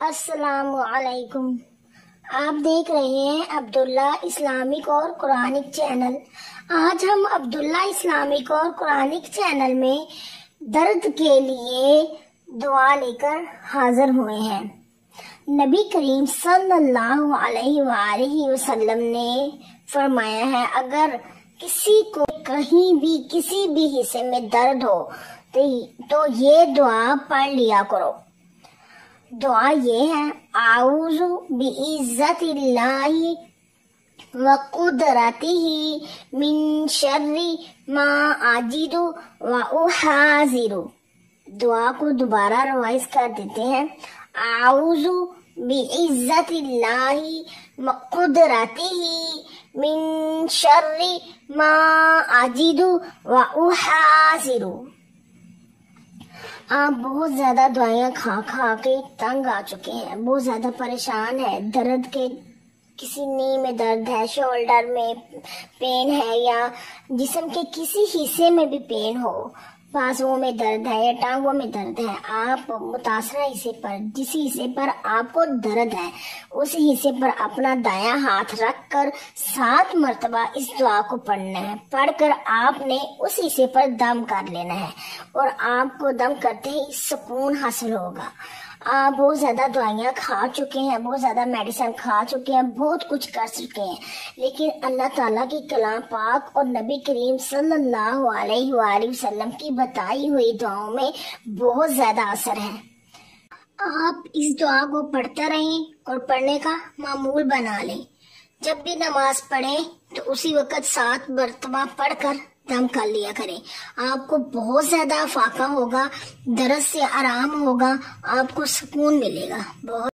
असलकुम आप देख रहे हैं अब्दुल्ला इस्लामिक और कुरानिक चैनल। आज हम अब्दुल्ला इस्लामिक और कुरानिक चैनल में दर्द के लिए दुआ लेकर हाजिर हुए हैं। नबी करीम सल्लल्लाहु अलैहि वसल्लम ने फरमाया है अगर किसी को कहीं भी किसी भी हिस्से में दर्द हो तो, ये दुआ पढ़ लिया करो। दुआ ये है आउजु बिइज्जतिल्लाहि व कुदरतिही मिन शर्री मा आजिदु व उहाजिरु. दुआ को दोबारा रिवाइज कर देते हैं आउजु बिइज्जतिल्लाहि व कुदरतिही मिन शर्री मा आजिदु व उहाजिरु. आप बहुत ज़्यादा दवाइयाँ खा खा के तंग आ चुके हैं। बहुत ज़्यादा परेशान है। दर्द के, किसी नी में दर्द है, शोल्डर में पेन है या जिसम के किसी हिस्से में भी पेन हो। बाजुओं में दर्द है या टांगों में दर्द है, आप मुतासरा हिस्से पर, जिस हिस्से पर आपको दर्द है, उस हिस्से पर अपना दाया हाथ रख कर सात मरतबा इस दुआ को पढ़ना है। पढ़कर आपने उस हिस्से पर दम कर लेना है और आपको दम करते ही सुकून हासिल होगा। आप बहुत ज़्यादा दवाइयाँ खा चुके हैं, बहुत ज़्यादा मेडिसिन खा चुके हैं, बहुत कुछ कर चुके हैं। लेकिन अल्लाह ताला की कलाम पाक और नबी करीम सल्लल्लाहु अलैहि वसल्लम की बताई हुई दुआओं में बहुत ज़्यादा असर है। आप इस दुआ को पढ़ते रहें और पढ़ने का मामूल बना लें। जब भी नमाज़ पढ़े तो उसी वक्त सात मरतबा पढ़कर दम कर लिया करें। आपको बहुत ज़्यादा फाका होगा, दर्द से आराम होगा, आपको सुकून मिलेगा। बहुत